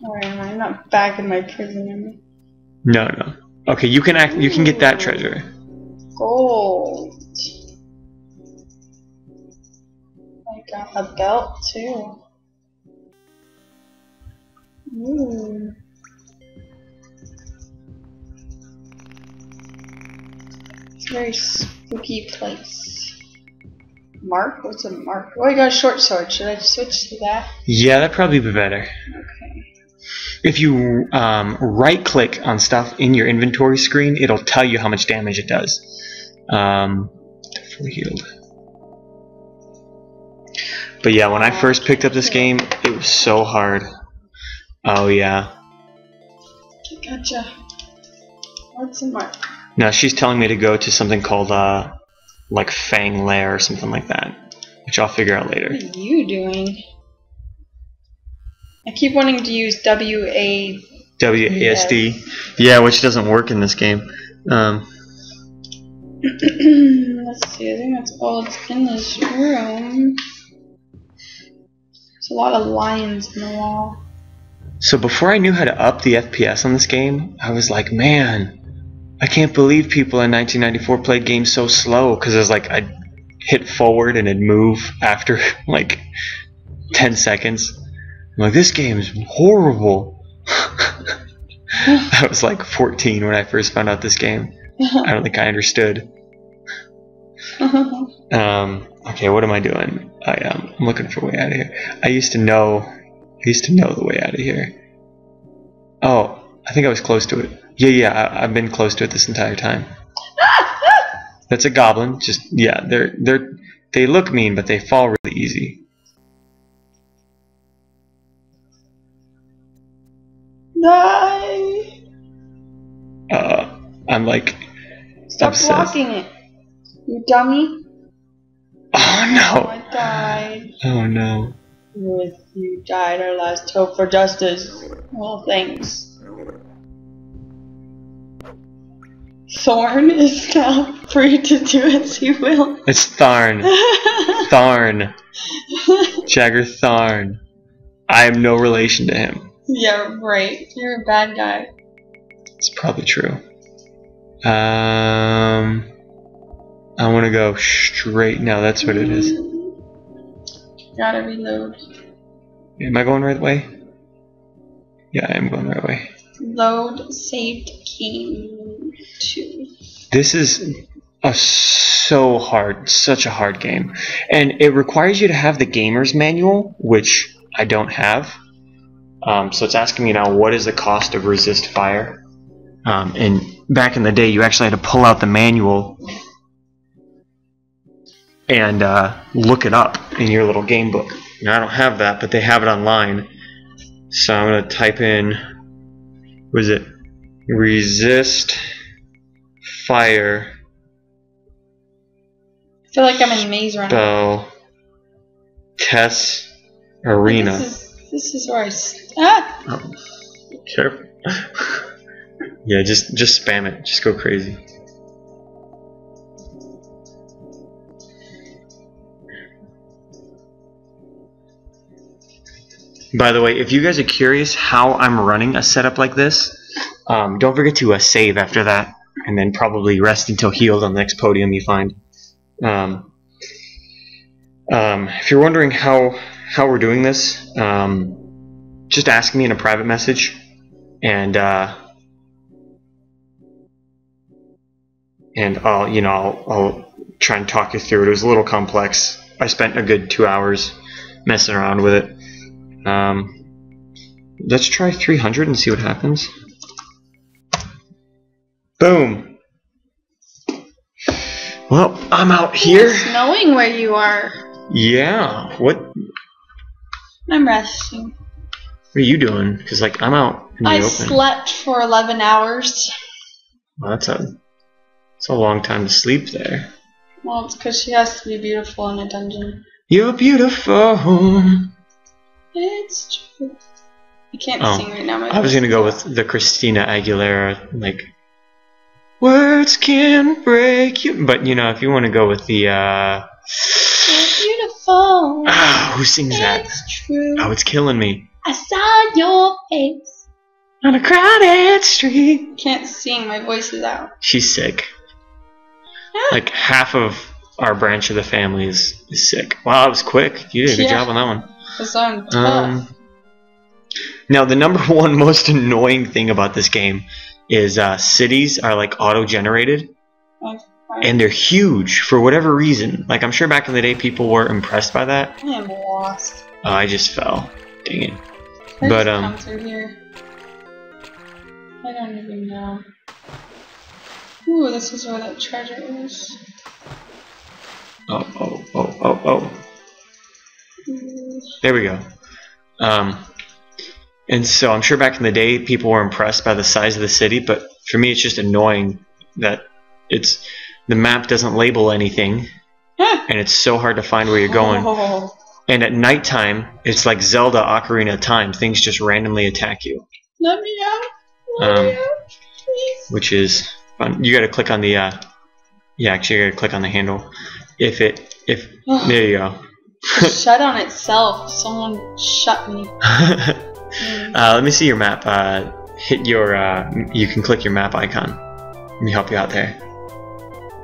Where am I? I'm not back in my prison. am I? No, no. Okay, you can act. You can get that treasure. Gold. I got a belt too. Ooh. It's a very spooky place. Mark? What's a mark? Oh, I got a short sword. Should I switch to that? Yeah, that'd probably be better. Okay. If you um, right click on stuff in your inventory screen, it'll tell you how much damage it does. Um, fully healed. But yeah, when I first picked up this game, it was so hard. Oh yeah. Gotcha. What's a mark? Now she's telling me to go to something called uh, like Fang Lair or something like that, which I'll figure out later. What are you doing? I keep wanting to use W A. WASD. Yeah, which doesn't work in this game. Um, Let's see. I think that's all that's in this room. There's a lot of lions in the wall. so before I knew how to up the FPS on this game, I was like, man, I can't believe people in 1994 played games so slow because it was like I'd hit forward and it'd move after like 10 seconds. I'm like, this game is horrible. I was like 14 when I first found out this game. I don't think I understood. Um, okay, what am I doing? I am I'm looking for a way out of here. I used to know. I used to know the way out of here. Oh, I think I was close to it. Yeah, yeah, I, I've been close to it this entire time. That's a goblin. Just yeah, they're they're they look mean, but they fall really easy. Die! Uh, I'm like, Stop blocking it. You dummy. oh Oh, no, I died. oh no. With you died our last hope for justice. Well, thanks. Thorn is now free to do as he will. It's Tharn. Tharn. Jagar Tharn. I am no relation to him. yeah, right. You're a bad guy. It's probably true. Um, I want to go straight. No, that's what it is. Gotta reload. Am I going right way? Yeah, I am going right way. Load saved game two. This is a so hard, such a hard game, and it requires you to have the gamer's manual, which I don't have. Um, so it's asking me now, what is the cost of resist fire? Um, and back in the day, you actually had to pull out the manual and uh, look it up in your little game book. Now I don't have that, but they have it online. So I'm gonna type in, what is it? Resist fire I feel like I'm in Maze Runner. spell TES Arena. This is, s- Ah! Oh, careful. yeah, just just spam it. Just go crazy. By the way, if you guys are curious how I'm running a setup like this, um, don't forget to uh, save after that, and then probably rest until healed on the next podium you find. Um, um, if you're wondering how how we're doing this, um, just ask me in a private message, and uh, and I'll you know I'll, I'll try and talk you through it. It was a little complex. I spent a good two hours messing around with it. Um, let's try 300 and see what happens. Boom. Well, I'm out here. It's knowing where you are. Yeah. What I'm resting. What are you doing? Because like I'm out in the I open. slept for 11 hours. Well, that's a it's a long time to sleep there. Well, it's because she has to be beautiful in a dungeon. You're beautiful. It's true. I can't Oh, sing right now. My I was gonna go with the Christina Aguilera like words can break you, but you know if you want to go with the uh, You're beautiful. ah, who sings that? It's true. Oh, it's killing me. I saw your face. On a crowded street. Can't sing, my voice is out. She's sick. Like half of our branch of the family is, is sick. Wow, that was quick. You did a good Yeah. job on that one. Cause I'm tough. Um, now, the number one most annoying thing about this game is uh, cities are like auto-generated, Like, and they're huge for whatever reason. Like I'm sure back in the day, people were impressed by that. I am lost. Uh, I just fell. Dang it. I But, um. I don't even know. Ooh, this is where that treasure is. Oh, oh, oh, oh, oh. Ooh. There we go. Um, and so I'm sure back in the day, people were impressed by the size of the city, but for me, it's just annoying that it's the map doesn't label anything, and it's so hard to find where you're going. Oh, And at nighttime, it's like Zelda Ocarina of Time. Things just randomly attack you, let me out. Let Um, me out, please. which is fun. You gotta click on the, uh, yeah, actually, you gotta click on the handle. If it, if, there you go. shut on itself. Someone shut me. uh, let me see your map. Uh, hit your, uh, you can click your map icon. Let me help you out there.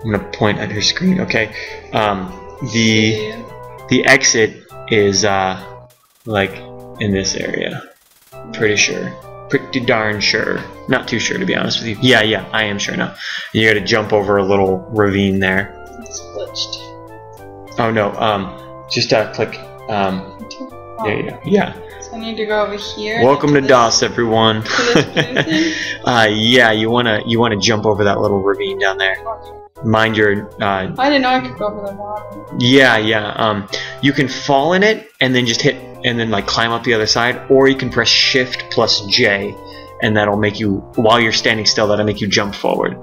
I'm gonna point at your screen, okay? Um, the, the exit is, uh, like, in this area. Pretty sure. Pretty darn sure. Not too sure to be honest with you. Yeah, yeah, I am sure now. You gotta jump over a little ravine there. It's glitched. Oh no, um, just uh, click, um, Oh, there you go. Yeah. So I need to go over here. Welcome to this- DOS, everyone. uh, yeah, you wanna you wanna jump over that little ravine down there. Mind your, uh, I didn't know I could go over the water. yeah, yeah. Um, you can fall in it and then just hit and then like climb up the other side, or you can press Shift plus J, and that'll make you while you're standing still. That'll make you jump forward.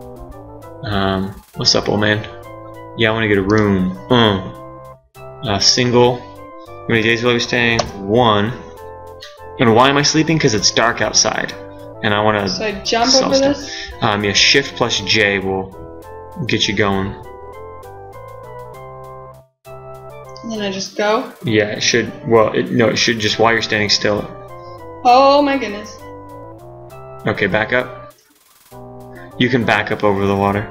Um, what's up, old man? Yeah, I want to get a room. Uh, uh, single. How many days will I be staying? One. And why am I sleeping? Because it's dark outside, and I want to. So I jump over stuff. this? Um, yeah, Shift plus J will get you going. And then I just go? Yeah, it should. Well, it, no, it should just while you're standing still. Oh my goodness. Okay, back up. You can back up over the water.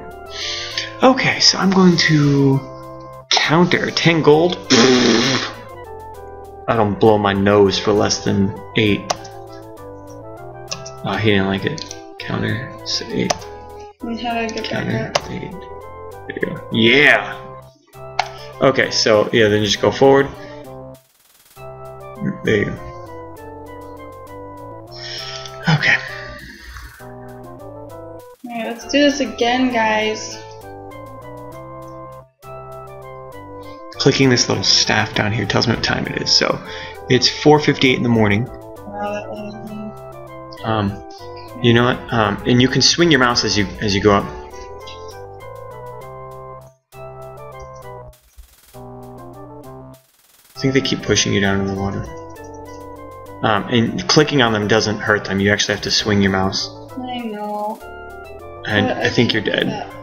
Okay, so I'm going to counter 10 gold. I don't blow my nose for less than 8. Oh, he didn't like it. Counter, so 8. And how do I get back up? 8. There you go. Yeah! Okay, so, yeah, then just go forward. There you go. Okay. Alright, let's do this again, guys. clicking this little staff down here tells me what time it is. So it's 4:58 in the morning. Wow, Um, you know what? Um, and you can swing your mouse as you as you go up. I think they keep pushing you down in the water. Um, and clicking on them doesn't hurt them. You actually have to swing your mouse. I know. And But I think you're dead. that.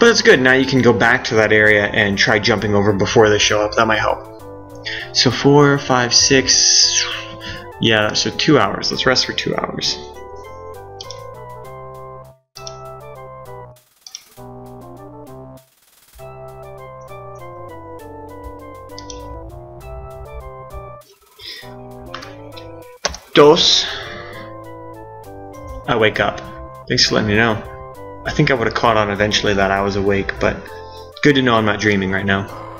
But that's good. Now you can go back to that area and try jumping over before they show up. That might help. So four, five, six. Yeah, so two hours. Let's rest for two hours. Dos. I wake up. Thanks for letting me know. I think I would have caught on eventually that I was awake, but good to know I'm not dreaming right now.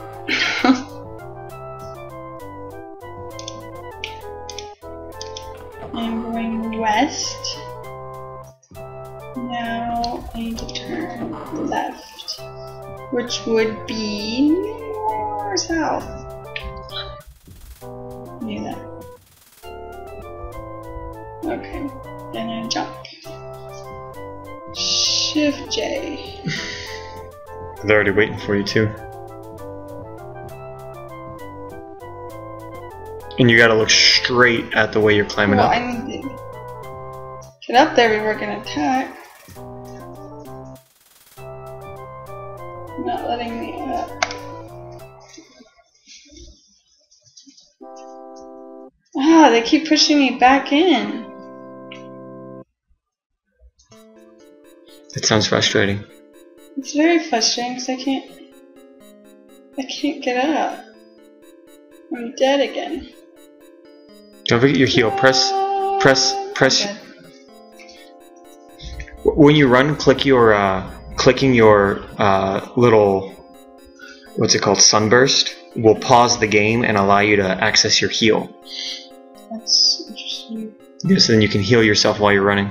Now I need to turn left, which would be more south. Knew that. Okay, then I jump. Shift J. They're already waiting for you too. And you gotta look straight at the way you're climbing Well, up. I need to get up there before I can attack. Ah, they keep pushing me back in. That sounds frustrating. It's very frustrating because I can't. I can't get up. I'm dead again. Don't forget your heel. Press, press, press. I'm. When you run, click your, uh, clicking your uh, little, what's it called, sunburst, will pause the game and allow you to access your heal. That's interesting. Yeah, so then you can heal yourself while you're running.